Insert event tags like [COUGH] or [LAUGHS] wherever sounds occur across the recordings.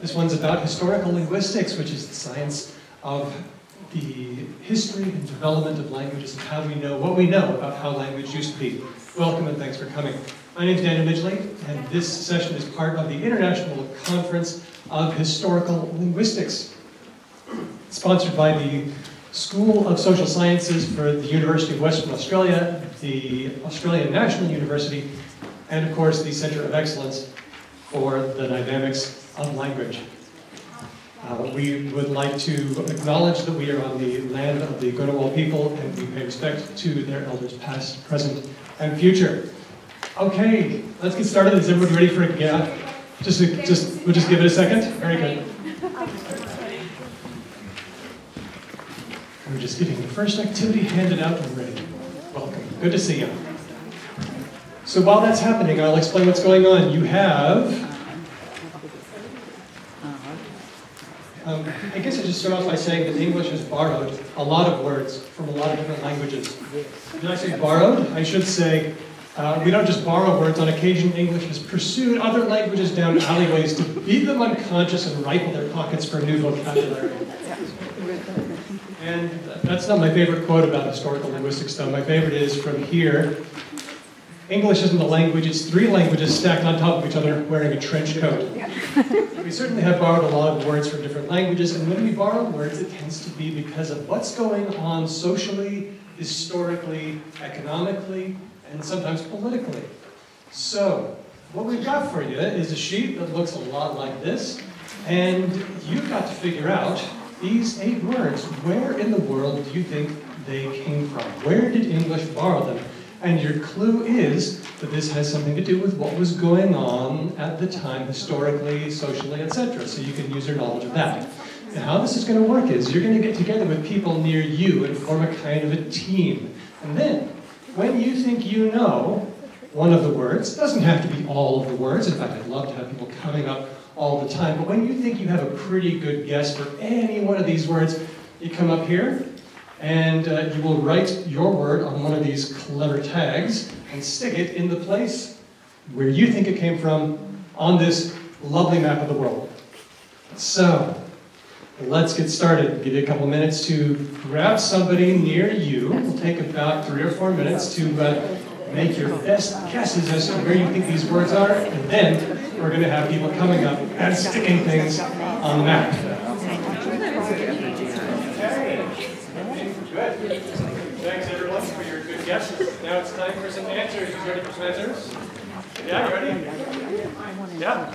This one's about historical linguistics, which is the science of the history and development of languages and how we know what we know about how language used to be. Welcome and thanks for coming. My name is Daniel Midgley, and this session is part of the International Conference of Historical Linguistics, sponsored by the School of Social Sciences for the University of Western Australia, the Australian National University, and of course the Centre of Excellence for the Dynamics of Language. Uh, we would like to acknowledge that we are on the land of the Ngunnawal people and we pay respect to their elders past, present, and future. Okay, let's get started. Is everybody ready for a yeah? Just, just, we'll just give it a second. Very good. We're just getting the first activity handed out and ready. Welcome. Good to see you. So while that's happening, I'll explain what's going on. You have Um, I guess I should start off by saying that English has borrowed a lot of words from a lot of different languages. Did I say borrowed? I should say uh, we don't just borrow words. On occasion, English has pursued other languages down alleyways to beat them unconscious and rifle their pockets for new vocabulary. And that's not my favorite quote about historical linguistics, though. My favorite is from here. English isn't a language, it's three languages stacked on top of each other wearing a trench coat. [LAUGHS] we certainly have borrowed a lot of words from different languages, and when we borrow words, it tends to be because of what's going on socially, historically, economically, and sometimes politically. So, what we've got for you is a sheet that looks a lot like this, and you've got to figure out these eight words. Where in the world do you think they came from? Where did English borrow them? And your clue is that this has something to do with what was going on at the time, historically, socially, etc. So you can use your knowledge of that. And how this is going to work is you're going to get together with people near you and form a kind of a team. And then, when you think you know one of the words, doesn't have to be all of the words. In fact, I'd love to have people coming up all the time. But when you think you have a pretty good guess for any one of these words, you come up here and uh, you will write your word on one of these clever tags and stick it in the place where you think it came from on this lovely map of the world. So, let's get started. give you a couple minutes to grab somebody near you. It'll take about three or four minutes to uh, make your best guesses as to where you think these words are, and then we're going to have people coming up and sticking things on the map. guesses. Now it's time for some answers. You ready for some answers? Yeah, you ready? Yeah?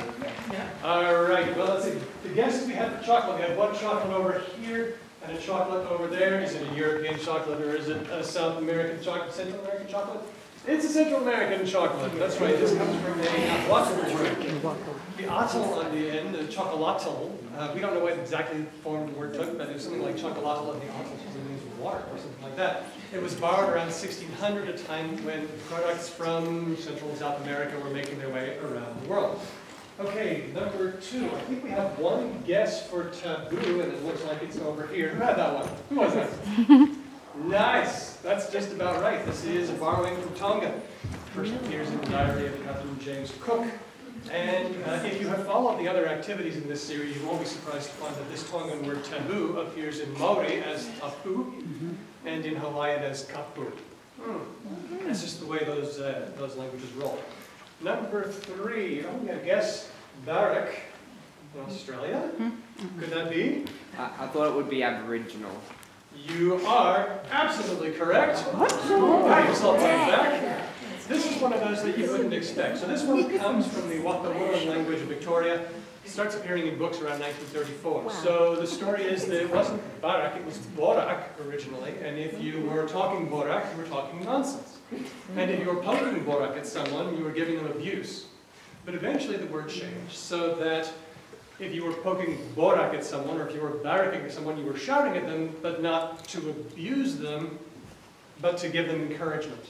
All right, well, let's see. The guesses we have for chocolate, we have one chocolate over here and a chocolate over there. Is it a European chocolate or is it a South American chocolate, Central American chocolate? It's a Central American chocolate. That's right. This comes from a Nahuatl word. The atl on the end, the chocolatl, uh, we don't know what exactly form the word took, but it was something like chocolatl and the means water or something like that. It was borrowed around 1600, a time when products from Central and South America were making their way around the world. Okay, number two. I think we have one guess for taboo, and it looks like it's over here. Who had that one? Who was that? [LAUGHS] nice. That's just about right. This is a borrowing from Tonga. First appears in the diary of Captain James Cook. And uh, if you have followed the other activities in this series, you won't be surprised to find that this Tongan word taboo appears in Maori as tapu mm -hmm. and in Hawaiian as kapu. Mm. That's just the way those, uh, those languages roll. Number three, I'm going to guess Barak in Australia. Mm-hmm. Could that be? I, I, thought it would be Aboriginal. You are absolutely correct. What? Pat yourself on the back. This is one of those that you wouldn't expect. So this one comes from the Wathawurrung language of Victoria. It starts appearing in books around 1934. Wow. So the story is that it wasn't Barak, it was Borak originally. And if you were talking Borak, you were talking nonsense. And if you were poking Borak at someone, you were giving them abuse. But eventually the word changed so that if you were poking Borak at someone, or if you were barracking at someone, you were shouting at them, but not to abuse them, but to give them encouragement.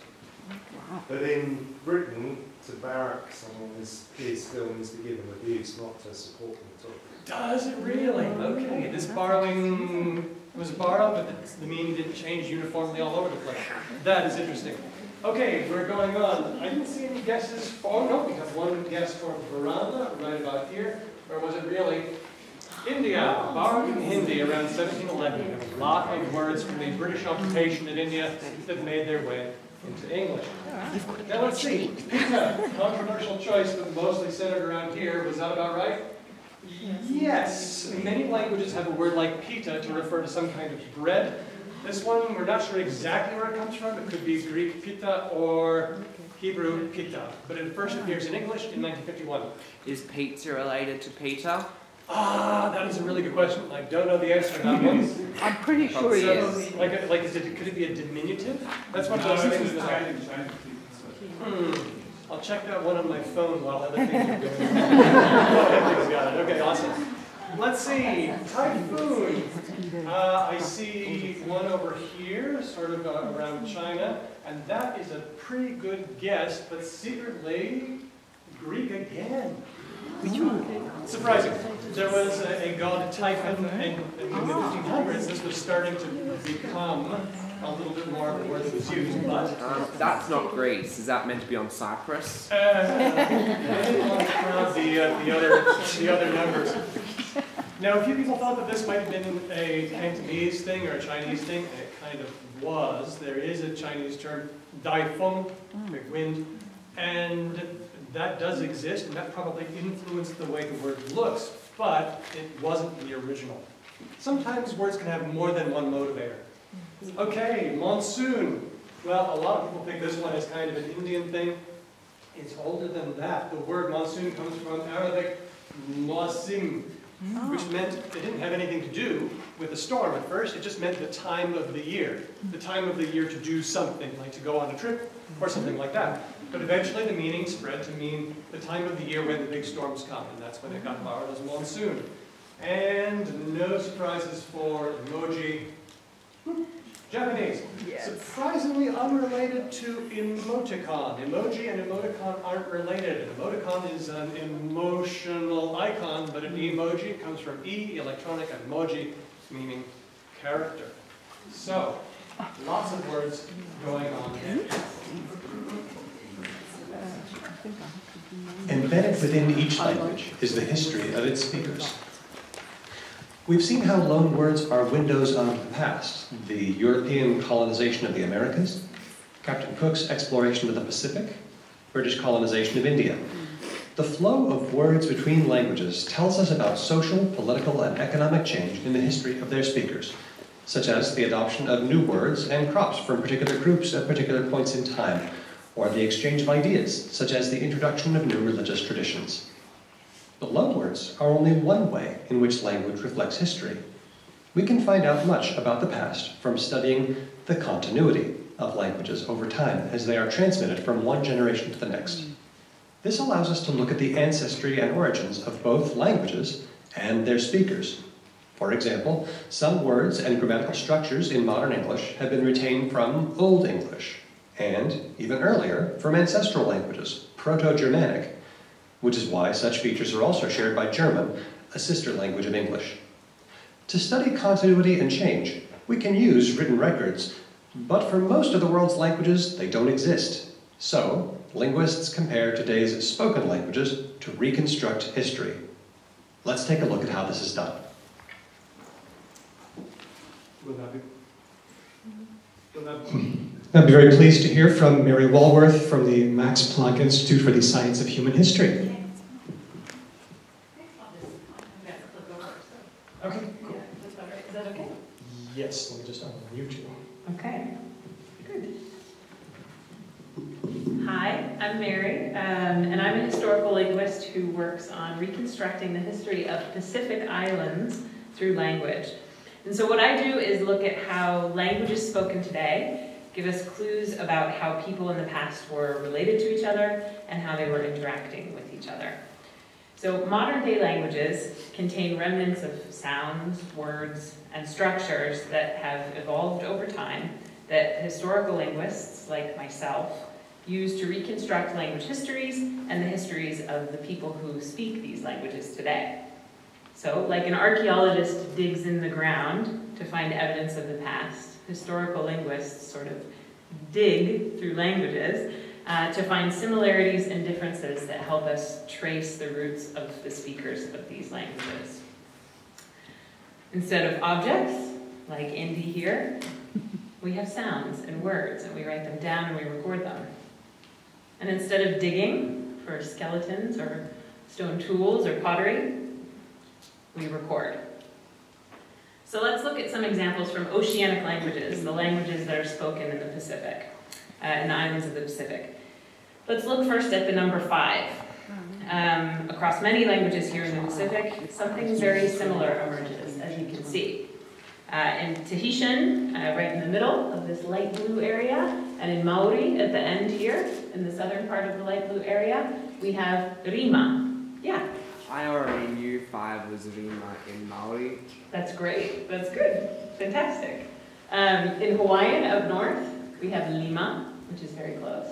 Oh. But in Britain, to barrack someone is, is still means to give them abuse, not to support them at all. Does it really? Oh, okay, this borrowing was borrowed, but the, the meaning didn't change uniformly all over the place. That is interesting. Okay, we're going on. I didn't see any guesses for, oh, no, we have one guess for veranda right about here. or was it really? India, borrowed from Hindi around 1711. A lot of words from the British occupation in India that made their way into English. Now let's see, pita, [LAUGHS] controversial choice, but mostly centered around here. Was that about right? Yes. Many languages have a word like pita to refer to some kind of bread. This one, we're not sure exactly where it comes from. It could be Greek pita or Hebrew pita, but it first ah. appears in English in 1951. Is pizza related to Peter? Ah, that is a really good question. I don't know the answer to that one. [LAUGHS] I'm pretty sure he So, is. like, a- like, is it, could it be a diminutive? That's one of those things that I, hmm, I'll check that one on my phone while other things are going [LAUGHS] on. Everything's got it, okay, awesome. Let's see, typhoon. Uh, I see one over here, sort of uh, around China, and that is a pretty good guess, but secretly Greek again. Surprising. There was a, a god Typhon, and in the 1500s, this was starting to become a little bit more of a word that was used, but Um, that's not Greece. Is that meant to be on Cyprus? [LAUGHS] uh, I didn't want to crowd the, uh, the other, the other numbers. Now, a few people thought that this might have been a Cantonese thing or a Chinese thing, and it kind of was. There is a Chinese term, daifeng, like wind, and that does exist, and that probably influenced the way the word looks, but it wasn't the original. Sometimes words can have more than one motivator. Okay, monsoon. Well, a lot of people think this one is kind of an Indian thing. It's older than that. The word monsoon comes from Arabic mawsim, which meant it didn't have anything to do with the storm at first. It just meant the time of the year. The time of the year to do something, like to go on a trip or something like that. But eventually the meaning spread to mean the time of the year when the big storms come, and that's when it got borrowed as monsoon. And no surprises for emoji. Japanese. Surprisingly unrelated to emoticon. Emoji and emoticon aren't related. An emoticon is an emotional icon, but an emoji comes from e, electronic, and moji, meaning character. So, lots of words going on here. Embedded within each language is the history of its speakers. We've seen how loan words are windows onto the past, the European colonization of the Americas, Captain Cook's exploration of the Pacific, British colonization of India. The flow of words between languages tells us about social, political, and economic change in the history of their speakers, such as the adoption of new words and crops from particular groups at particular points in time, or the exchange of ideas, such as the introduction of new religious traditions. But loanwords are only one way in which language reflects history. We can find out much about the past from studying the continuity of languages over time as they are transmitted from one generation to the next. This allows us to look at the ancestry and origins of both languages and their speakers. For example, some words and grammatical structures in modern English have been retained from Old English, and, even earlier, from ancestral languages, Proto-Germanic, which is why such features are also shared by German, a sister language of English. To study continuity and change, we can use written records, but for most of the world's languages, they don't exist. So, linguists compare today's spoken languages to reconstruct history. Let's take a look at how this is done. Will that be? Will that be? [LAUGHS] I'd be very pleased to hear from Mary Walworth from the Max Planck Institute for the Science of Human History. Okay, cool. Is that okay? Yes, let me just unmute you. Okay, good. Hi, I'm Mary, um, and I'm a historical linguist who works on reconstructing the history of Pacific Islands through language. And so what I do is look at how language is spoken today give us clues about how people in the past were related to each other and how they were interacting with each other. So modern day languages contain remnants of sounds, words, and structures that have evolved over time that historical linguists like myself use to reconstruct language histories and the histories of the people who speak these languages today. So, like an archaeologist digs in the ground to find evidence of the past, historical linguists sort of dig through languages uh, to find similarities and differences that help us trace the roots of the speakers of these languages. Instead of objects, like Indy here, we have sounds and words, and we write them down and we record them. And instead of digging for skeletons or stone tools or pottery, we record. So let's look at some examples from oceanic languages, the languages that are spoken in the Pacific, uh, in the islands of the Pacific. Let's look first at the number five. Um, across many languages here in the Pacific, something very similar emerges, as you can see. Uh, in Tahitian, uh, right in the middle of this light blue area, and in Maori at the end here, in the southern part of the light blue area, we have rima. Yeah, I already knew five was Rima in Maori. that's great. That's good. Fantastic. Um, in Hawaiian up north, we have lima, which is very close.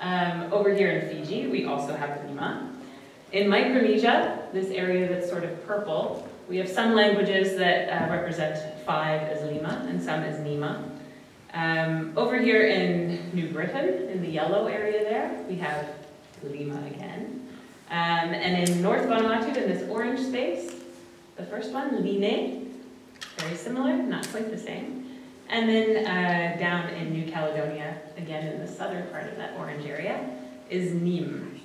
Um, over here in Fiji, we also have lima. In Micronesia, this area that's sort of purple, we have some languages that uh, represent five as lima and some as nima. Um, over here in New Britain, in the yellow area there, we have lima again. Um, and in North Vanuatu, in this orange space, the first one, line, very similar, not quite the same. And then uh, down in New Caledonia, again in the southern part of that orange area, is nim.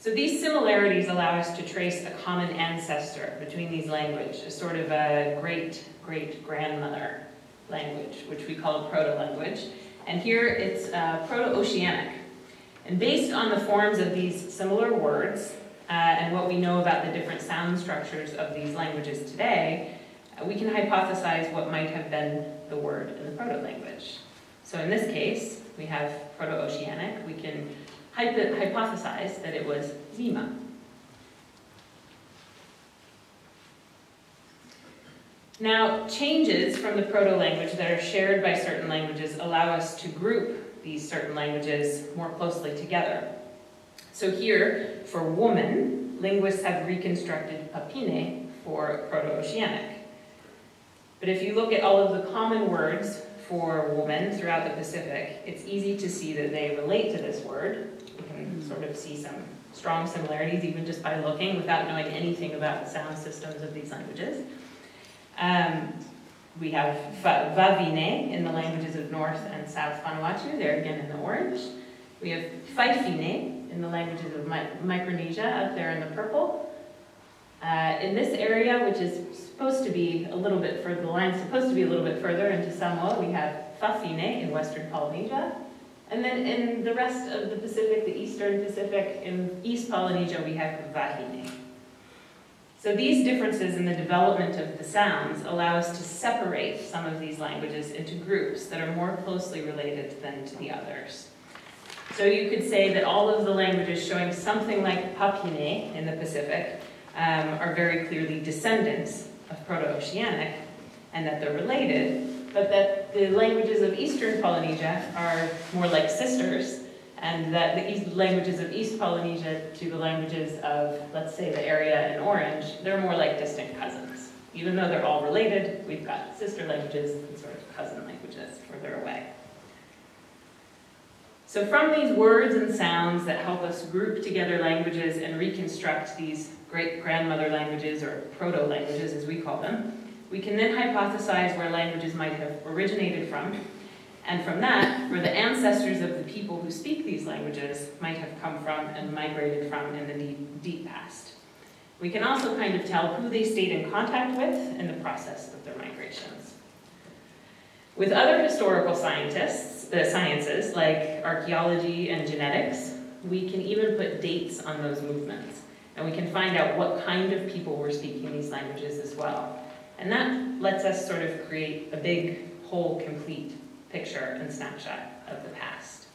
So these similarities allow us to trace a common ancestor between these languages, a sort of a great great grandmother language, which we call proto-language. And here it's uh, Proto-Oceanic. And based on the forms of these similar words, uh, and what we know about the different sound structures of these languages today, uh, we can hypothesize what might have been the word in the proto-language. So in this case, we have Proto-Oceanic. We can hypo hypothesize that it was Zima. Now, changes from the proto-language that are shared by certain languages allow us to group these certain languages more closely together. So here, for woman, linguists have reconstructed Papine for Proto-Oceanic. But if you look at all of the common words for woman throughout the Pacific, it's easy to see that they relate to this word. You can sort of see some strong similarities even just by looking without knowing anything about the sound systems of these languages. Um, we have Vavine in the languages of North and South Vanuatu, there again in the orange. We have Faifine in the languages of Mi Micronesia, up there in the purple. Uh, in this area, which is supposed to be a little bit further, the line's supposed to be a little bit further into Samoa, we have Fafine in Western Polynesia. And then in the rest of the Pacific, the Eastern Pacific, in East Polynesia, we have Vahine. So these differences in the development of the sounds allow us to separate some of these languages into groups that are more closely related than to the others. So you could say that all of the languages showing something like Papine in the Pacific um, are very clearly descendants of Proto-Oceanic and that they're related, but that the languages of Eastern Polynesia are more like sisters and that the East languages of East Polynesia to the languages of, let's say, the area in orange, they're more like distant cousins. Even though they're all related, we've got sister languages and sort of cousin languages further away. So from these words and sounds that help us group together languages and reconstruct these great-grandmother languages, or proto-languages as we call them, we can then hypothesize where languages might have originated from and from that, where the ancestors of the people who speak these languages might have come from and migrated from in the deep, deep past. We can also kind of tell who they stayed in contact with in the process of their migrations. With other historical scientists, the sciences like archaeology and genetics, we can even put dates on those movements. And we can find out what kind of people were speaking these languages as well. And that lets us sort of create a big, whole, complete picture and snapshot of the past.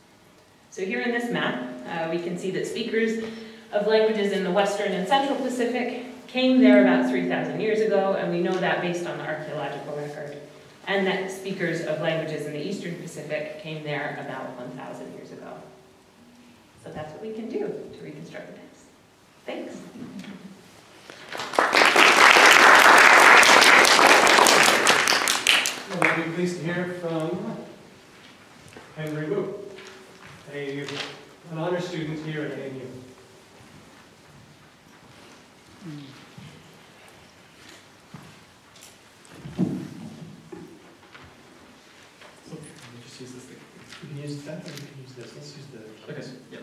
So here in this map, uh, we can see that speakers of languages in the Western and Central Pacific came there about 3,000 years ago, and we know that based on the archaeological record, and that speakers of languages in the Eastern Pacific came there about 1,000 years ago. So that's what we can do to reconstruct the past. Thanks. Well, pleased to hear from Henry Wu. an honor student here at ANU. So, let me just use this thing. You can use that, or you can use this. Let's use the. Okay, yeah.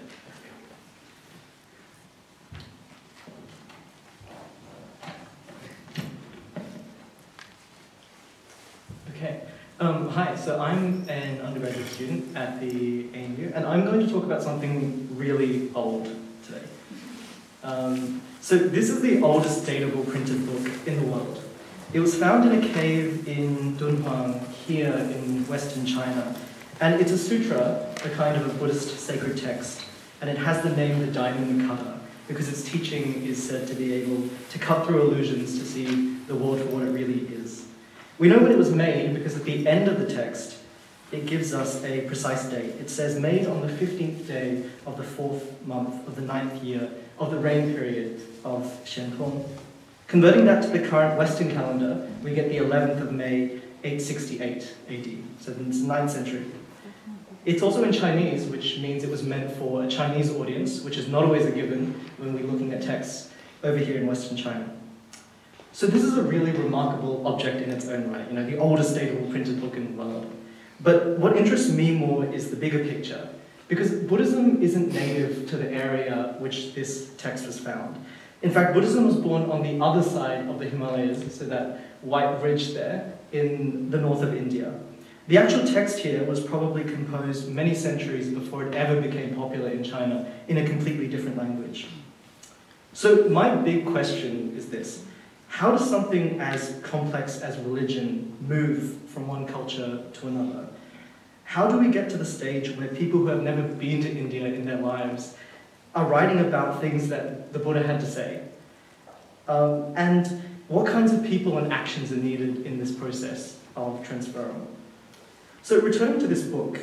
Okay, um, hi, so I'm an undergraduate student at the ANU, and I'm going to talk about something really old today. Um, so this is the oldest datable printed book in the world. It was found in a cave in Dunhuang, here in western China, and it's a sutra, a kind of a Buddhist sacred text, and it has the name the Diamond Cutter, because its teaching is said to be able to cut through illusions to see the world for what it really is. We know when it was made because at the end of the text, it gives us a precise date. It says, made on the 15th day of the fourth month of the ninth year of the reign period of Xiantong. Converting that to the current Western calendar, we get the 11th of May, 868 AD. So it's the 9th century. It's also in Chinese, which means it was meant for a Chinese audience, which is not always a given when we're looking at texts over here in Western China. So this is a really remarkable object in its own right, you know, the oldest datable printed book in the world. But what interests me more is the bigger picture, because Buddhism isn't native to the area which this text was found. In fact, Buddhism was born on the other side of the Himalayas, so that white ridge there in the north of India. The actual text here was probably composed many centuries before it ever became popular in China in a completely different language. So my big question is this. How does something as complex as religion move from one culture to another? How do we get to the stage where people who have never been to India in their lives are writing about things that the Buddha had to say? Um, and what kinds of people and actions are needed in this process of transferal? So returning to this book,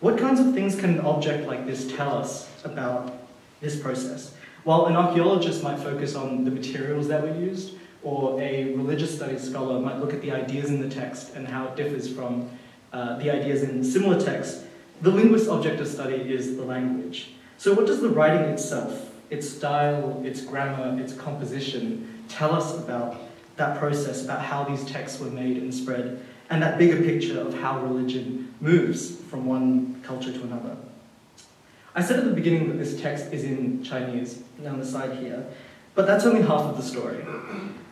what kinds of things can an object like this tell us about this process? While an archaeologist might focus on the materials that were used, or a religious studies scholar might look at the ideas in the text and how it differs from uh, the ideas in similar texts, the linguist's object of study is the language. So what does the writing itself, its style, its grammar, its composition, tell us about that process, about how these texts were made and spread, and that bigger picture of how religion moves from one culture to another? I said at the beginning that this text is in Chinese, on the side here, but that's only half of the story.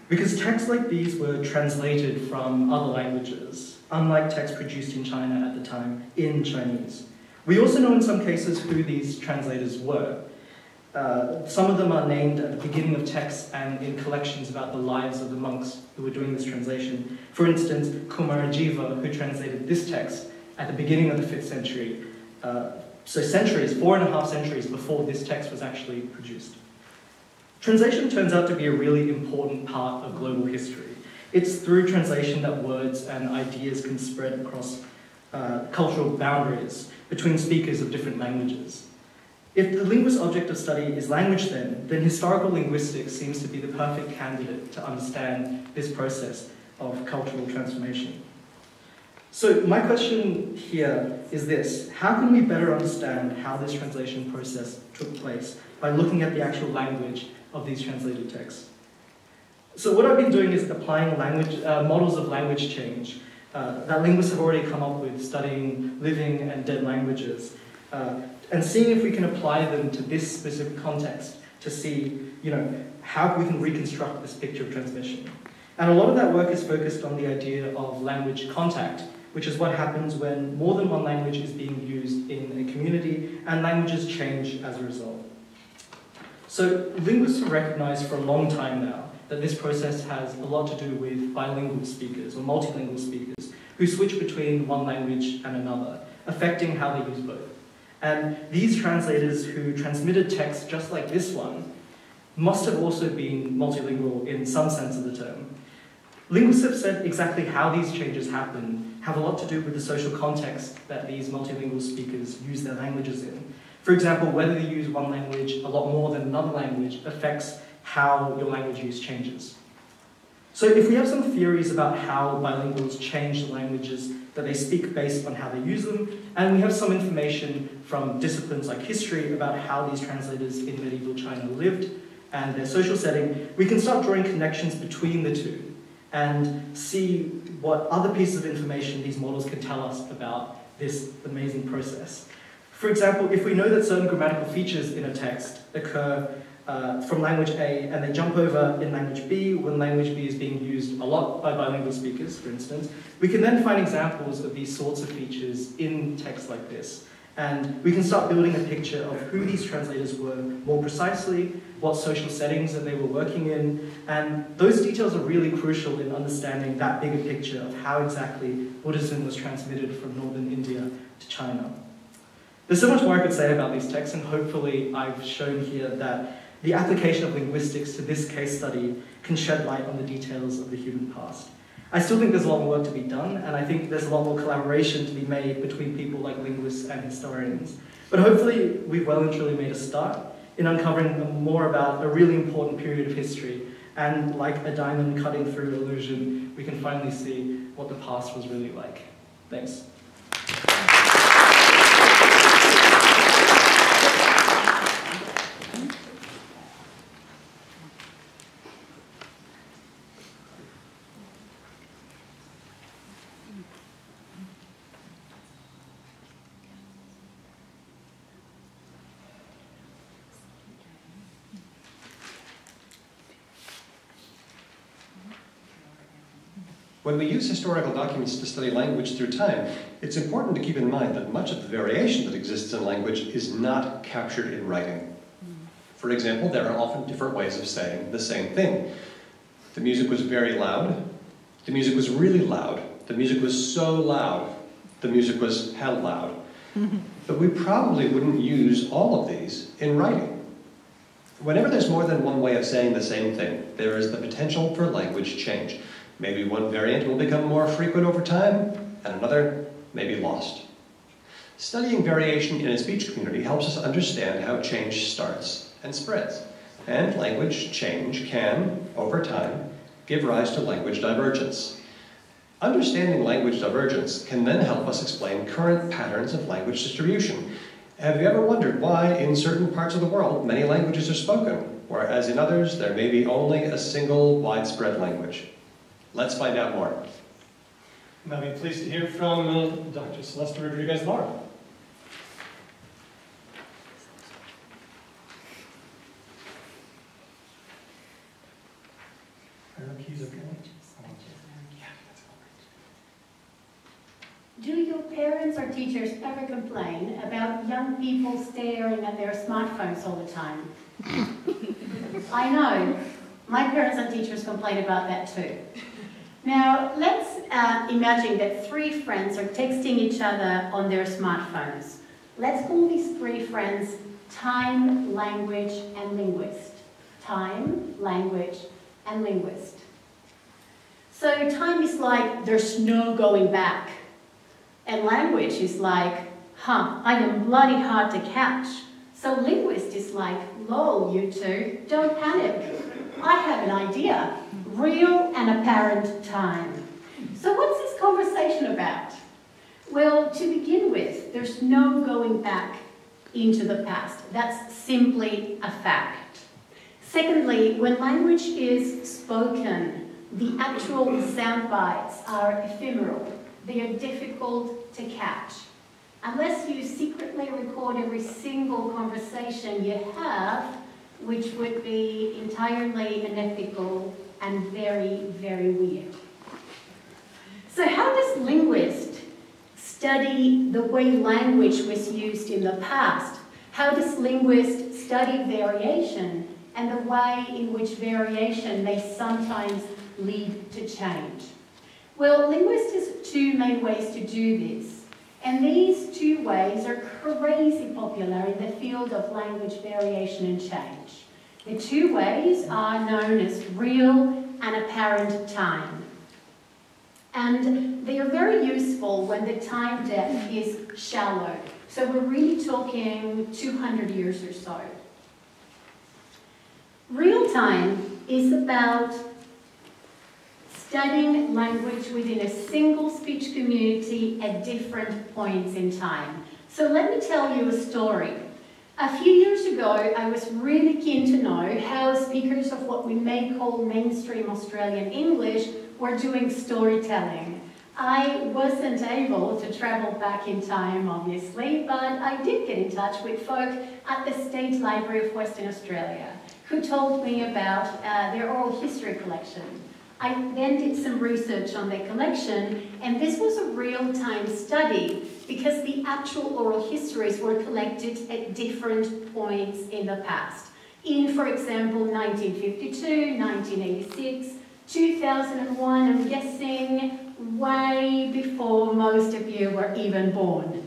Because texts like these were translated from other languages, unlike texts produced in China at the time in Chinese. We also know in some cases who these translators were. Uh, some of them are named at the beginning of texts and in collections about the lives of the monks who were doing this translation. For instance, Kumarajiva, who translated this text at the beginning of the 5th century, uh, so centuries, four and a half centuries before this text was actually produced. Translation turns out to be a really important part of global history. It's through translation that words and ideas can spread across uh, cultural boundaries between speakers of different languages. If the linguist object of study is language then, then historical linguistics seems to be the perfect candidate to understand this process of cultural transformation. So my question here is this. How can we better understand how this translation process took place by looking at the actual language of these translated texts? So what I've been doing is applying language, uh, models of language change uh, that linguists have already come up with studying living and dead languages uh, and seeing if we can apply them to this specific context to see, you know, how we can reconstruct this picture of transmission. And a lot of that work is focused on the idea of language contact, which is what happens when more than one language is being used in a community and languages change as a result. So linguists have recognized for a long time now that this process has a lot to do with bilingual speakers or multilingual speakers who switch between one language and another, affecting how they use both. And these translators who transmitted text just like this one must have also been multilingual in some sense of the term. Linguists have said exactly how these changes happen have a lot to do with the social context that these multilingual speakers use their languages in. For example, whether you use one language a lot more than another language affects how your language use changes. So if we have some theories about how bilinguals change the languages that they speak based on how they use them, and we have some information from disciplines like history about how these translators in medieval China lived and their social setting, we can start drawing connections between the two and see what other pieces of information these models can tell us about this amazing process. For example, if we know that certain grammatical features in a text occur uh, from language A and they jump over in language B when language B is being used a lot by bilingual speakers, for instance, we can then find examples of these sorts of features in texts like this. And we can start building a picture of who these translators were more precisely, what social settings that they were working in, and those details are really crucial in understanding that bigger picture of how exactly Buddhism was transmitted from northern India to China. There's so much more I could say about these texts, and hopefully I've shown here that the application of linguistics to this case study can shed light on the details of the human past. I still think there's a lot more work to be done, and I think there's a lot more collaboration to be made between people like linguists and historians. But hopefully, we've well and truly made a start in uncovering more about a really important period of history. And like a diamond cutting through illusion, we can finally see what the past was really like. Thanks. When we use historical documents to study language through time, it's important to keep in mind that much of the variation that exists in language is not captured in writing. Hmm. For example, there are often different ways of saying the same thing. The music was very loud. The music was really loud. The music was so loud. The music was hell loud. [LAUGHS] but we probably wouldn't use all of these in writing. Whenever there's more than one way of saying the same thing, there is the potential for language change. Maybe one variant will become more frequent over time, and another may be lost. Studying variation in a speech community helps us understand how change starts and spreads. And language change can, over time, give rise to language divergence. Understanding language divergence can then help us explain current patterns of language distribution. Have you ever wondered why in certain parts of the world many languages are spoken, whereas in others there may be only a single widespread language? Let's find out more. Now be pleased to hear from uh, Dr. Celeste Rodriguez Louro. Do your parents or teachers ever complain about young people staring at their smartphones all the time? [LAUGHS] I know. My parents and teachers complain about that too. Now, let's uh, imagine that three friends are texting each other on their smartphones. Let's call these three friends time, language, and linguist. Time, language, and linguist. So time is like, there's no going back. And language is like, huh, I am bloody hard to catch. So linguist is like, lol, you two, don't panic. I have an idea. Real and apparent time. So what's this conversation about? Well, to begin with, there's no going back into the past. That's simply a fact. Secondly, when language is spoken, the actual sound bites are ephemeral. They are difficult to catch. Unless you secretly record every single conversation you have, which would be entirely unethical and very, very weird. So how does linguist study the way language was used in the past? How does linguist study variation and the way in which variation may sometimes lead to change? Well, linguists has two main ways to do this. And these two ways are crazy popular in the field of language variation and change. The two ways are known as real and apparent time. And they are very useful when the time depth is shallow. So we're really talking 200 years or so. Real time is about studying language within a single speech community at different points in time. So let me tell you a story. A few years ago, I was really keen to know how speakers of what we may call mainstream Australian English were doing storytelling. I wasn't able to travel back in time, obviously, but I did get in touch with folk at the State Library of Western Australia who told me about uh, their oral history collection. I then did some research on their collection, and this was a real-time study because the actual oral histories were collected at different points in the past. In, for example, 1952, 1986, 2001, I'm guessing, way before most of you were even born.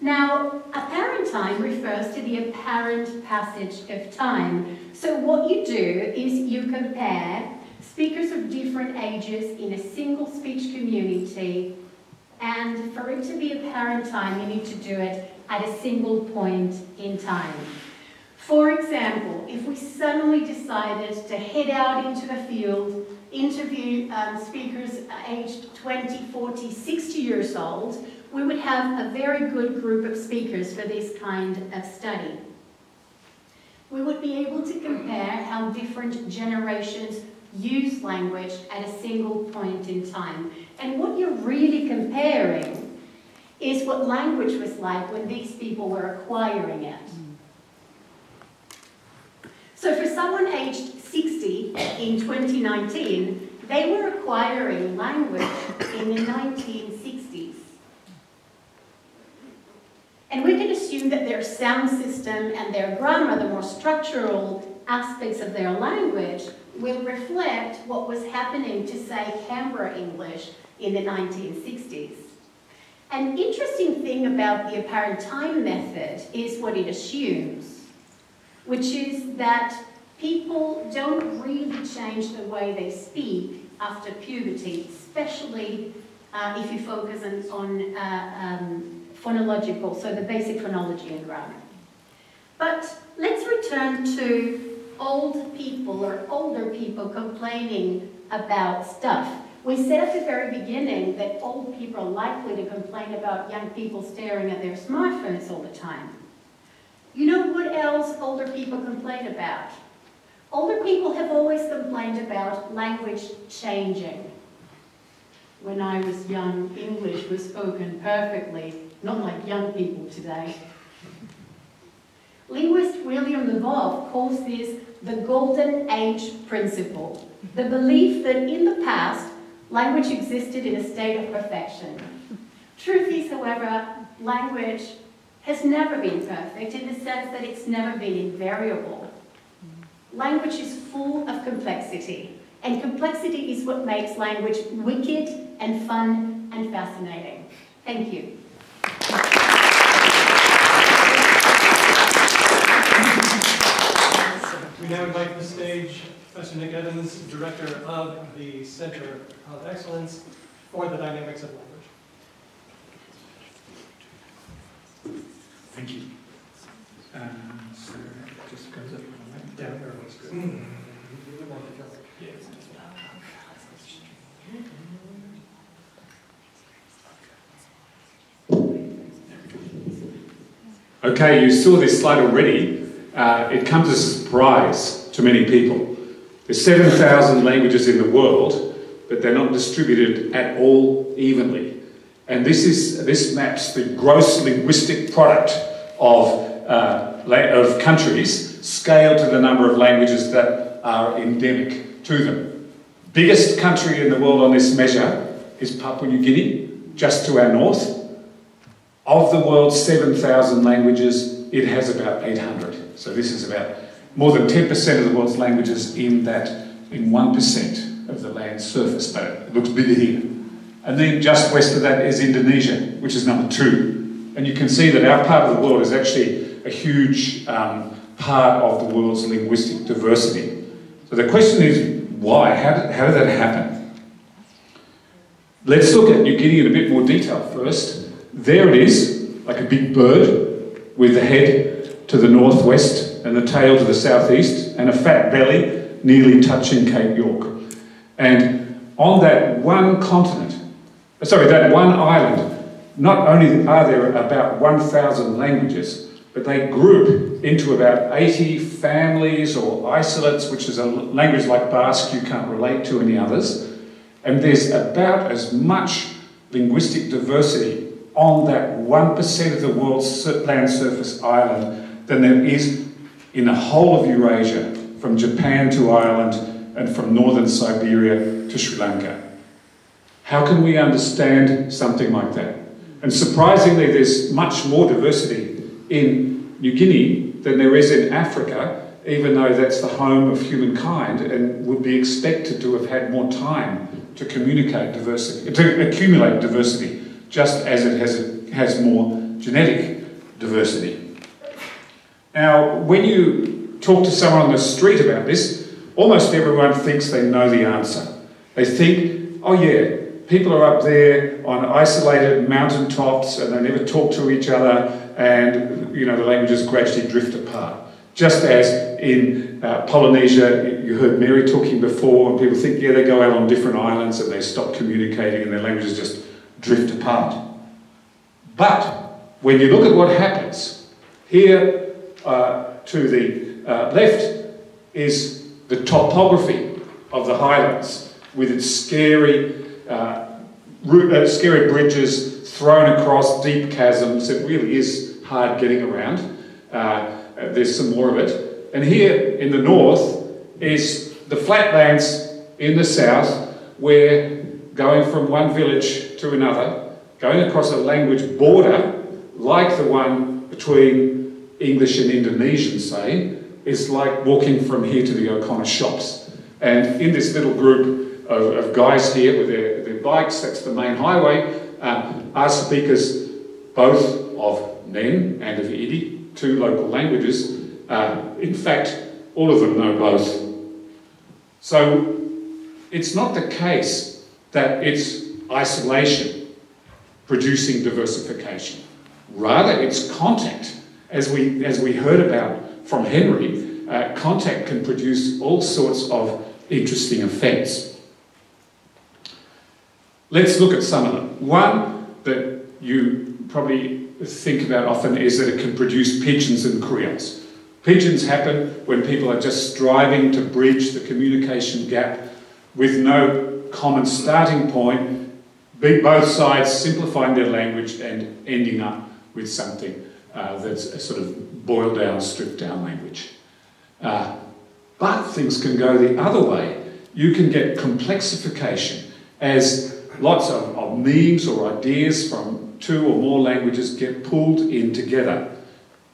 Now, apparent time refers to the apparent passage of time. So what you do is you compare speakers of different ages in a single speech community and for it to be apparent time, you need to do it at a single point in time. For example, if we suddenly decided to head out into the field interview um, speakers aged 20, 40, 60 years old, we would have a very good group of speakers for this kind of study. We would be able to compare how different generations use language at a single point in time. And what you're really comparing is what language was like when these people were acquiring it. So for someone aged 60 in 2019, they were acquiring language in the 1960s. And we can assume that their sound system and their grammar, the more structural aspects of their language, will reflect what was happening to, say, Canberra English in the 1960s. An interesting thing about the apparent time method is what it assumes, which is that people don't really change the way they speak after puberty, especially uh, if you focus on, on uh, um, phonological, so the basic phonology and grammar. But let's return to old people or older people complaining about stuff. We said at the very beginning that old people are likely to complain about young people staring at their smartphones all the time. You know what else older people complain about? Older people have always complained about language changing. When I was young, English was spoken perfectly, not like young people today. Linguist William Labov calls this the golden age principle, the belief that in the past, language existed in a state of perfection. Truth is, however, language has never been perfect in the sense that it's never been invariable. Language is full of complexity, and complexity is what makes language wicked and fun and fascinating. Thank you. We now invite to the stage Professor Nick Evans, Director of the Center of Excellence for the Dynamics of Language. Thank you. Um, so it just goes up down there was good. Okay, you saw this slide already. Uh, it comes as a surprise to many people. There's 7,000 languages in the world, but they're not distributed at all evenly. And this, is, this maps the gross linguistic product of, uh, of countries scaled to the number of languages that are endemic to them. Biggest country in the world on this measure is Papua New Guinea, just to our north. Of the world's 7,000 languages, it has about 800. So this is about more than 10% of the world's languages in that, in 1% of the land's surface, but it looks bigger here. And then just west of that is Indonesia, which is number two. And you can see that our part of the world is actually a huge um, part of the world's linguistic diversity. So the question is, why? How did, how did that happen? Let's look at New Guinea in a bit more detail first. There it is, like a big bird, with the head to the northwest and the tail to the southeast, and a fat belly nearly touching Cape York. And on that one continent, uh, sorry, that one island, not only are there about 1,000 languages, but they group into about 80 families or isolates, which is a language like Basque you can't relate to any others. And there's about as much linguistic diversity on that 1% of the world's land surface island than there is in the whole of Eurasia, from Japan to Ireland and from northern Siberia to Sri Lanka. How can we understand something like that? And surprisingly, there's much more diversity in New Guinea than there is in Africa, even though that's the home of humankind and would be expected to have had more time to communicate diversity, to accumulate diversity, just as it has, has more genetic diversity. Now, when you talk to someone on the street about this, almost everyone thinks they know the answer. They think, oh yeah, people are up there on isolated mountain tops and they never talk to each other and you know the languages gradually drift apart. Just as in uh, Polynesia, you heard Mary talking before, and people think, yeah, they go out on different islands and they stop communicating and their languages just drift apart. But when you look at what happens, here uh, to the uh, left is the topography of the highlands with its scary, uh, uh scary bridges thrown across deep chasms. It really is hard getting around. Uh, there's some more of it. And here in the north is the flatlands in the south where going from one village to another, going across a language border like the one between English and Indonesian, say, is like walking from here to the O'Connor shops. And in this little group of, of guys here with their, their, bikes, that's the main highway, um, are speakers both of Nen and of Idi, two local languages. Uh, in fact, all of them know both. So it's not the case that it's isolation producing diversification. Rather, it's contact. As we, as we heard about from Henry, uh, contact can produce all sorts of interesting effects. Let's look at some of them. One that you probably think about often is that it can produce pidgins and creoles. Pidgins happen when people are just striving to bridge the communication gap with no common starting point, both sides simplifying their language and ending up with something uh, that's a sort of boiled down, stripped down language. Uh, but things can go the other way. You can get complexification as lots of, of memes or ideas from two or more languages get pulled in together.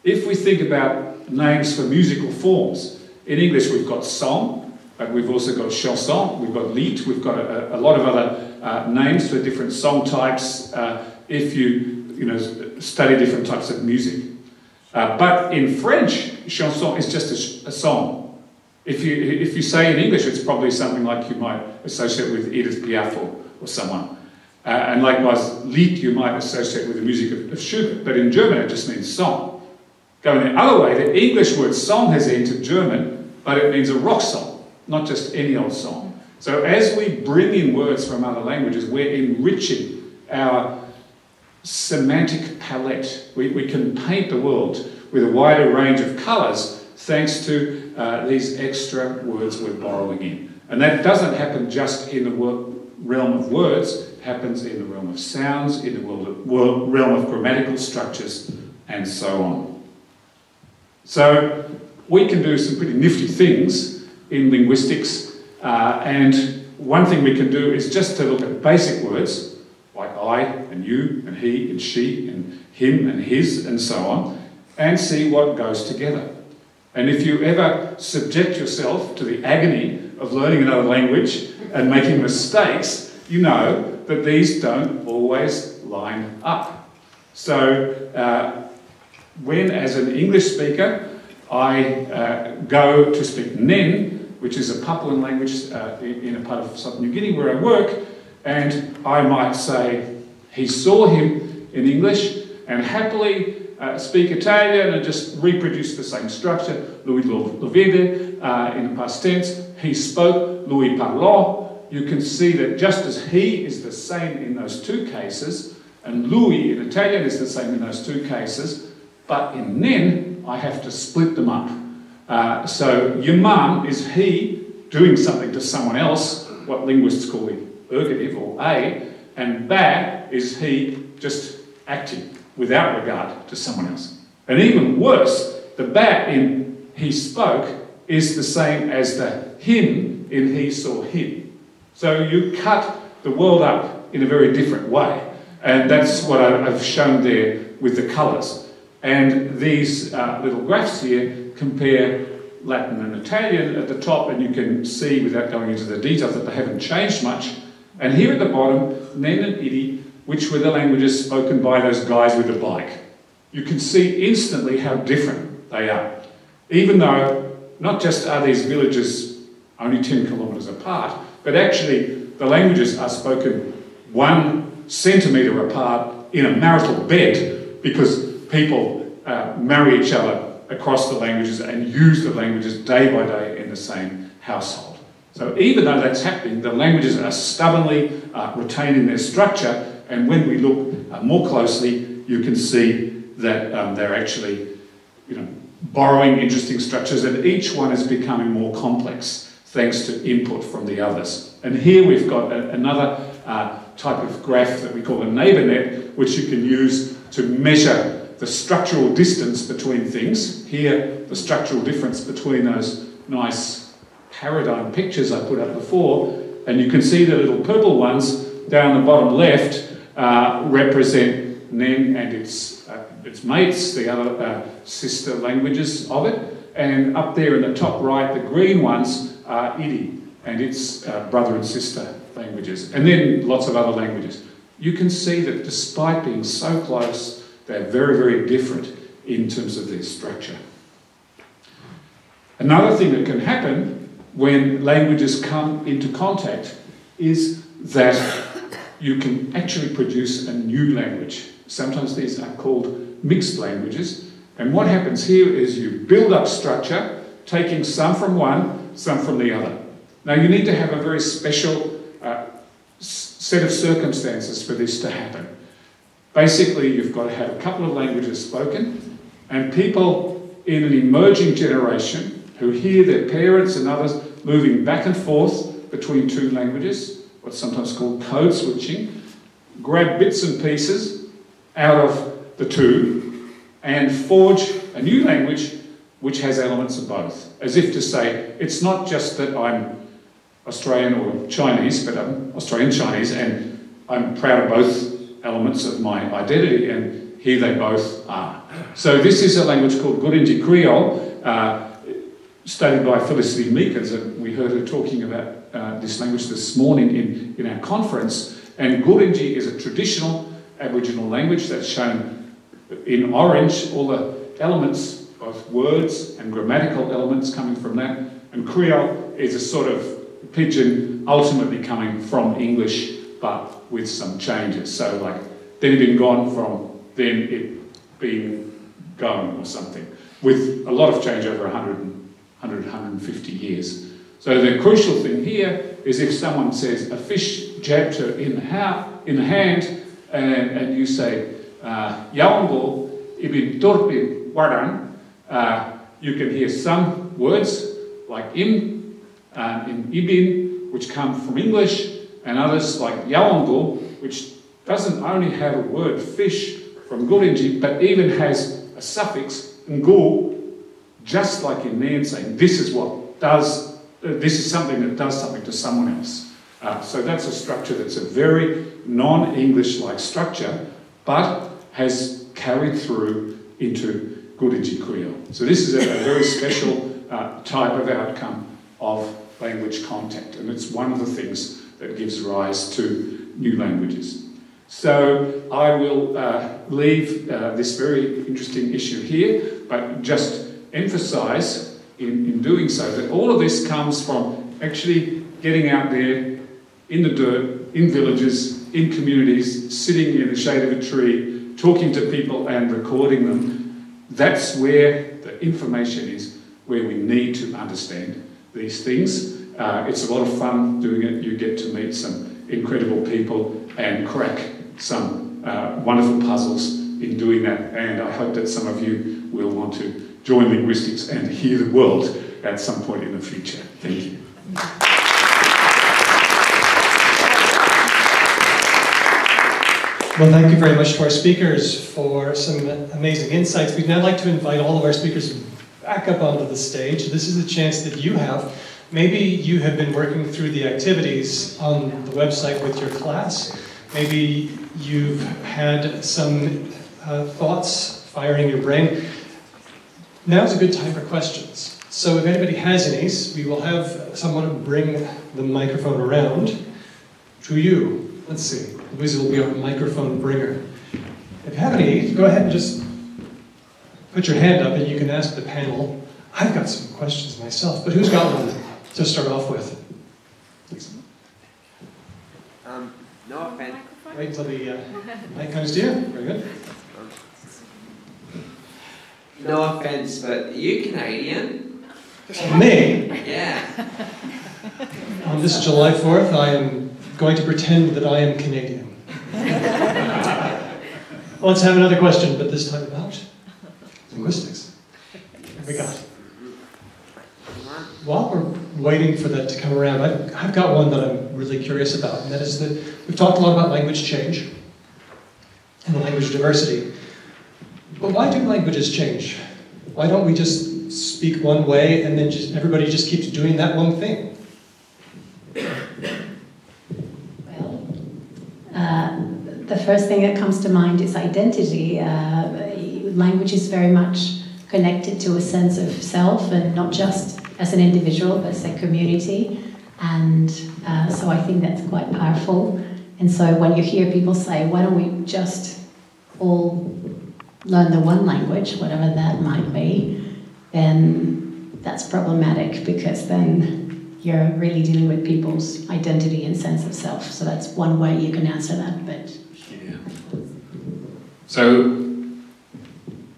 If we think about names for musical forms, in English we've got song, but we've also got chanson, we've got lied, we've got a, a lot of other uh, names for different song types uh, if you, you know, study different types of music. Uh, but in French, chanson is just a, a, song. If you, if you say in English, it's probably something like you might associate with Edith Piaf or, or someone. Uh, and likewise, Lied you might associate with the music of, of, Schubert, but in German it just means song. Going the other way, the English word song has entered German, but it means a rock song, not just any old song. So as we bring in words from other languages, we're enriching our semantic palette. We, we can paint the world with a wider range of colours thanks to uh, these extra words we're borrowing in. And that doesn't happen just in the realm of words, happens in the realm of sounds, in the world, world, realm of grammatical structures, and so on. So we can do some pretty nifty things in linguistics, uh, and one thing we can do is just to look at basic words, I and you and he and she and him and his and so on, and see what goes together. And if you ever subject yourself to the agony of learning another language and making mistakes, you know that these don't always line up. So uh, when, as an English speaker, I uh, go to speak Nen, which is a Papuan language uh, in a part of Southern New Guinea where I work, and I might say, he saw him in English and happily uh, speak Italian and just reproduce the same structure. Lui lo, vede uh, in the past tense. He spoke, lui parlò, you can see that just as he is the same in those two cases, and lui in Italian is the same in those two cases, but in Nen, I have to split them up. Uh, so Yaman is he doing something to someone else, what linguists call the ergative or a, and ba is he just acting without regard to someone else. And even worse, the ba in he spoke is the same as the him in he saw him. So you cut the world up in a very different way. And that's what I've shown there with the colours. And these uh, little graphs here compare Latin and Italian at the top, and you can see, without going into the details, that they haven't changed much. And here at the bottom, Nen and Idi, which were the languages spoken by those guys with the bike. You can see instantly how different they are. Even though not just are these villages only 10 kilometres apart, but actually the languages are spoken one centimetre apart in a marital bed because people uh, marry each other across the languages and use the languages day by day in the same household. So even though that's happening, the languages are stubbornly uh, retaining their structure, and when we look uh, more closely, you can see that um, they're actually, you know, borrowing interesting structures, and each one is becoming more complex thanks to input from the others. And here we've got a, another uh, type of graph that we call a neighbour net, which you can use to measure the structural distance between things. Here, the structural difference between those nice paradigm pictures I put up before, and you can see the little purple ones down the bottom left uh, represent Nen and its, uh, its mates, the other uh, sister languages of it, and up there in the top right, the green ones are Idi and its uh, brother and sister languages, and then lots of other languages. You can see that despite being so close, they're very, very different in terms of their structure. Another thing that can happen when languages come into contact is that you can actually produce a new language. Sometimes these are called mixed languages. And what happens here is you build up structure, taking some from one, some from the other. Now, you need to have a very special uh, set of circumstances for this to happen. Basically, you've got to have a couple of languages spoken, and people in an emerging generation who hear their parents and others moving back and forth between two languages, what's sometimes called code switching, grab bits and pieces out of the two and forge a new language which has elements of both. As if to say, it's not just that I'm Australian or Chinese, but I'm Australian Chinese and I'm proud of both elements of my identity, and here they both are. So this is a language called Gurindji Kriol, uh, studied by Felicity Meakins, and we heard her talking about uh, this language this morning in, in our conference. And Gurindji is a traditional Aboriginal language that's shown in orange, all the elements, both words and grammatical elements coming from that. And Kriol is a sort of pidgin ultimately coming from English, but with some changes. So like then it being gone from then it being gone or something, with a lot of change over 100, 100 150 years. So the crucial thing here is if someone says a fish jabbed her in the, ha- in the hand, and, and you say, uh, Yawango ibn Turpin Waran, uh, you can hear some words like im uh, in ibin, which come from English, and others like Yawango, which doesn't only have a word fish from Gurindji, but even has a suffix ngu, just like in Nen saying this is what does, uh, this is something that does something to someone else. Uh, so that's a structure that's a very non-English like structure, but has carried through into Gurindji Kriol. So this is a, a very special uh, type of outcome of language contact, and it's one of the things that gives rise to new languages. So I will uh, leave uh, this very interesting issue here, but just emphasize in, in doing so that all of this comes from actually getting out there in the dirt, in villages, in communities, sitting in the shade of a tree, talking to people and recording them. That's where the information is, where we need to understand these things Uh, it's a lot of fun doing it. You get to meet some incredible people and crack some uh, wonderful puzzles in doing that. And I hope that some of you will want to join linguistics and hear the world at some point in the future. Thank you. Well, thank you very much to our speakers for some amazing insights. We'd now like to invite all of our speakers back up onto the stage. This is a chance that you have. Maybe you have been working through the activities on the website with your class. Maybe you've had some uh, thoughts firing your brain. Now's a good time for questions. So if anybody has any, we will have someone bring the microphone around to you. Let's see. Louisa will be our microphone bringer. If you have any, go ahead and just put your hand up and you can ask the panel. I've got some questions myself, but who's got one to start off with? Um, no offense. Wait until the uh, mic comes to you. Very good. No offense, but are you Canadian? Me, Yeah. [LAUGHS] on this July 4th, I am going to pretend that I am Canadian. [LAUGHS] Let's have another question, but this time about linguistics. We got? While we're waiting for that to come around, I've, I've got one that I'm really curious about, and that is that we've talked a lot about language change and language diversity. But why do languages change? Why don't we just speak one way and then just everybody just keeps doing that one thing? Well, uh, the first thing that comes to mind is identity. Uh, language is very much connected to a sense of self and not just as an individual but as a community. And uh, so I think that's quite powerful. And so when you hear people say, why don't we just all learn the one language, whatever that might be, then that's problematic because then you're really dealing with people's identity and sense of self. So that's one way you can answer that. But Yeah. So,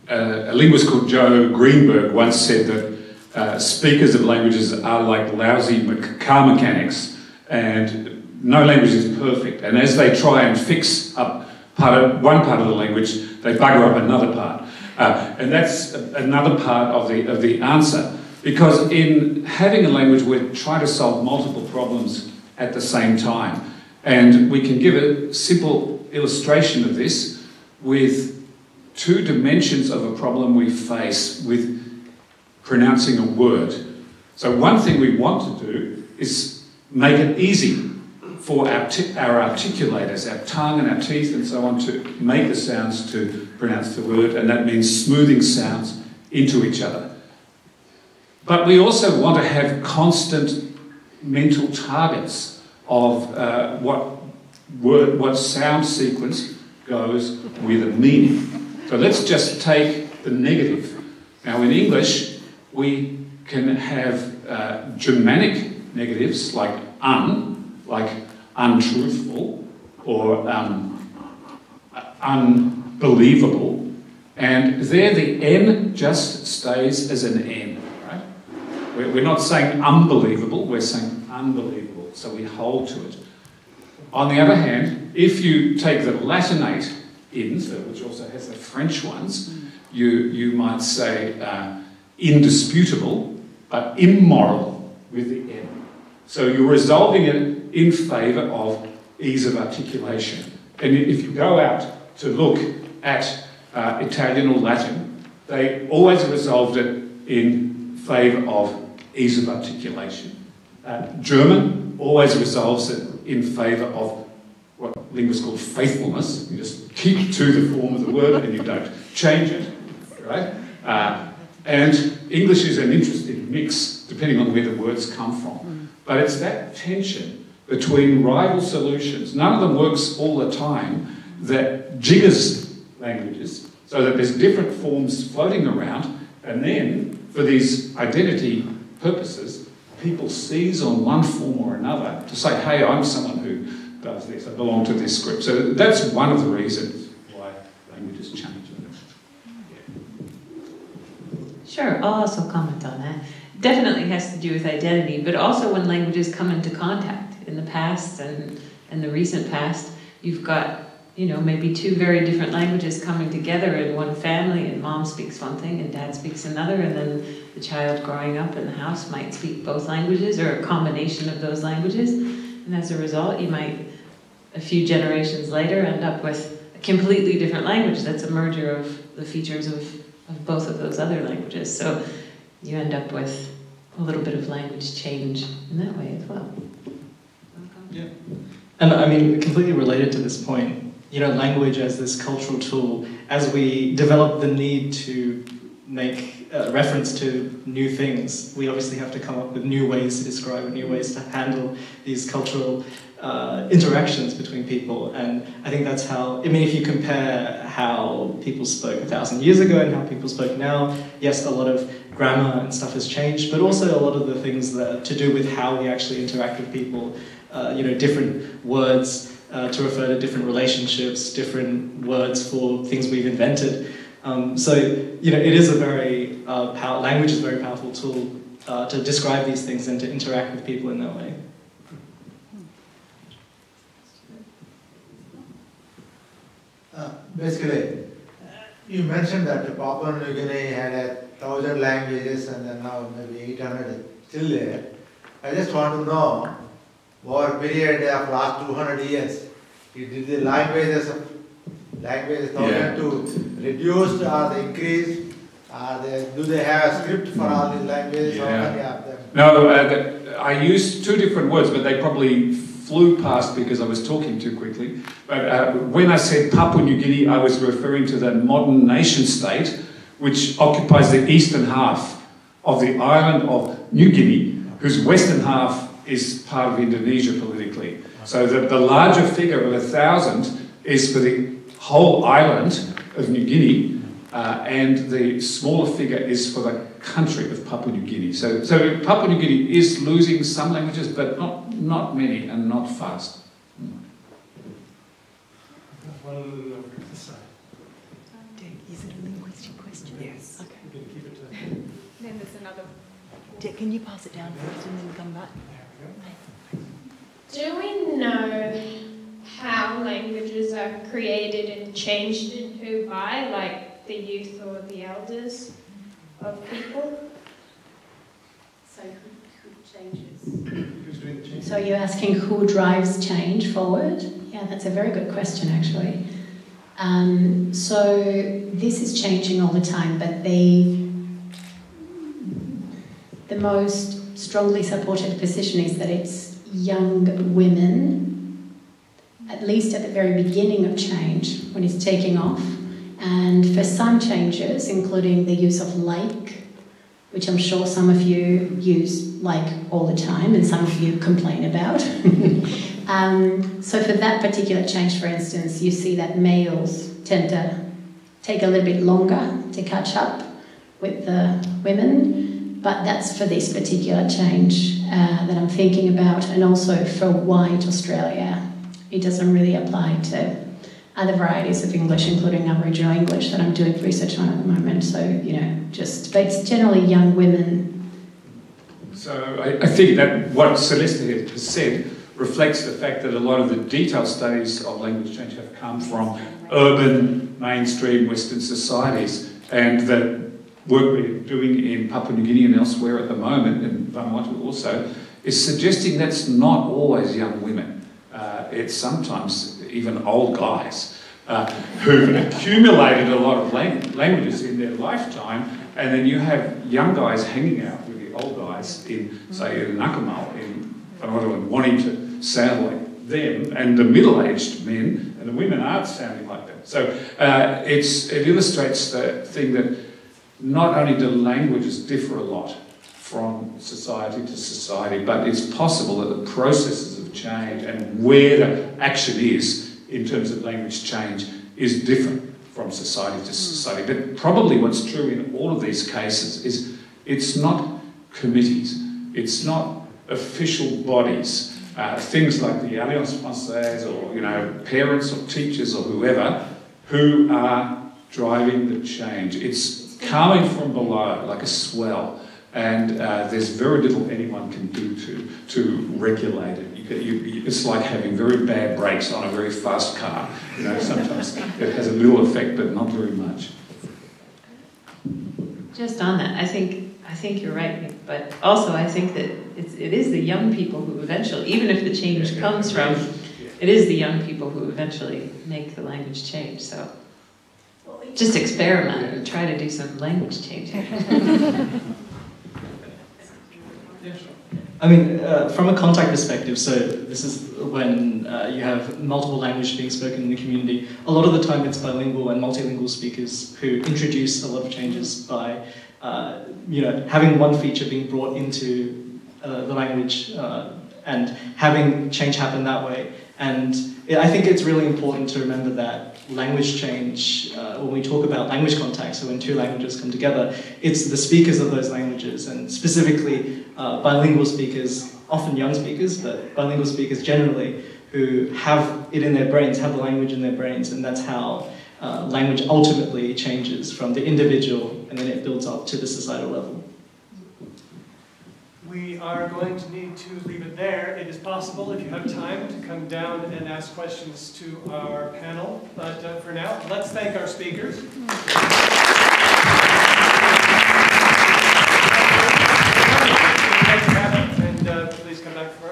uh, a linguist called Joe Greenberg once said that uh, speakers of languages are like lousy car mechanics, and no language is perfect. And as they try and fix up part of, one part of the language, they bugger up another part. Uh, and that's another part of the, of the answer. Because in having a language, we're trying to solve multiple problems at the same time. And we can give a simple illustration of this with two dimensions of a problem we face with pronouncing a word. So, one thing we want to do is make it easy for our, articulators, our tongue and our teeth and so on, to make the sounds to pronounce the word, and that means smoothing sounds into each other. But we also want to have constant mental targets of uh, what word, what sound sequence goes with a meaning. So let's just take the negative. Now, in English, we can have uh, Germanic negatives like un, like untruthful, or um, unbelievable, and there the N just stays as an N, right? We're, not saying unbelievable, we're saying unbelievable, so we hold to it. On the other hand, if you take the Latinate ins, uh, which also has the French ones, you, you might say uh, indisputable, but immoral with the N. So you're resolving it in favour of ease of articulation. And if you go out to look at uh, Italian or Latin, they always resolved it in favour of ease of articulation. Uh, German always resolves it in favour of what linguists call faithfulness. You just keep to the form of the word and you don't change it, right? Uh, and English is an interesting mix depending on where the words come from. But it's that tension between rival solutions, none of them works all the time, that jiggers languages so that there's different forms floating around, and then for these identity purposes, people seize on one form or another to say, hey, I'm someone who does this, I belong to this group. So that's one of the reasons why languages change. Sure, I'll also comment on that. definitely has to do with identity, but also when languages come into contact in the past and, and the recent past, you've got, you know, maybe two very different languages coming together in one family, and mom speaks one thing and dad speaks another, and then the child growing up in the house might speak both languages or a combination of those languages. And as a result, you might, a few generations later, end up with a completely different language that's a merger of the features of, of both of those other languages. So you end up with a little bit of language change in that way as well. Yeah. And I mean, completely related to this point, you know, language as this cultural tool, as we develop the need to make uh, reference to new things, we obviously have to come up with new ways to describe new ways to handle these cultural uh, interactions between people. And I think that's how, I mean, if you compare how people spoke a thousand years ago and how people spoke now, yes, a lot of grammar and stuff has changed, but also a lot of the things that to do with how we actually interact with people, uh, you know, different words uh, to refer to different relationships, different words for things we've invented. Um, so, you know, it is a very, uh, language is a very powerful tool uh, to describe these things and to interact with people in that way. Uh, basically, you mentioned that Papua New Guinea had a thousand languages and then now maybe 800 still there. I just want to know, over a period of last 200 years, did the languages, languages thousand Yeah. to reduced or they increased? Are they, do they have a script for all these languages? Yeah. of? No, uh, the- I used two different words, but they probably flew past because I was talking too quickly. But uh, when I said Papua New Guinea, I was referring to the modern nation state, which occupies the eastern half of the island of New Guinea, whose western half is part of Indonesia politically. So the, the larger figure of a thousand is for the whole island of New Guinea, uh, and the smaller figure is for the country of Papua New Guinea. So, so Papua New Guinea is losing some languages, but not, not many and not fast. One over this side. Dick, is it a linguistic question? Yes. Okay. We can keep it to, Then there's another. Dick, can you pass it down first and then come back? There we go. Do we know how languages are created and changed and who by, like the youth or the elders of people? So who, who changes? Who's doing the change? So you're asking who drives change forward? Yeah, that's a very good question, actually. Um, so this is changing all the time, but the the most strongly supported position is that it's young women, at least at the very beginning of change, when it's taking off. And for some changes, including the use of like, which I'm sure some of you use like all the time and some of you complain about. [LAUGHS] um, so, for that particular change, for instance, you see that males tend to take a little bit longer to catch up with the women, but that's for this particular change uh, that I'm thinking about, and also for white Australia. It doesn't really apply to other varieties of English, including Aboriginal English, that I'm doing research on at the moment. So, you know, just, but it's generally young women. So I, I think that what Celeste has said reflects the fact that a lot of the detailed studies of language change have come from urban, mainstream Western societies, and that work we're doing in Papua New Guinea and elsewhere at the moment, and Vanuatu also, is suggesting that's not always young women. Uh, it's sometimes even old guys uh, who've accumulated a lot of lang- languages in their lifetime, and then you have young guys hanging out with the old guys in, say, in Nakamal, in Vanuatu, and wanting to sound like them, and the middle-aged men and the women aren't sounding like them. So uh, it's, it illustrates the thing that not only do languages differ a lot from society to society, but it's possible that the processes of change and where the action is in terms of language change is different from society to society. But probably what's true in all of these cases is it's not committees, it's not official bodies, uh, things like the Alliance Française or you know parents or teachers or whoever who are driving the change. It's coming from below like a swell and uh, there's very little anyone can do to, to regulate it. You, you, you- it's like having very bad brakes on a very fast car. You know, sometimes [LAUGHS] it has a little effect, but not very much. Just on that, I think, I think you're right, but also I think that it's, it is the young people who eventually, even if the change comes from, it is the young people who eventually make the language change, so. Just experiment and try to do some language changing. [LAUGHS] I mean, uh, from a contact perspective, so this is when uh, you have multiple languages being spoken in the community. A lot of the time it's bilingual and multilingual speakers who introduce a lot of changes by, uh, you know, having one feature being brought into uh, the language uh, and having change happen that way. And I think it's really important to remember that language change, uh, when we talk about language contact, so when two languages come together, it's the speakers of those languages, and specifically uh, bilingual speakers, often young speakers, but bilingual speakers generally, who have it in their brains, have the language in their brains, and that's how uh, language ultimately changes from the individual and then it builds up to the societal level we are going to need to leave it there. It is possible, if you have time, to come down and ask questions to our panel. But uh, for now, let's thank our speakers. And uh, please come back for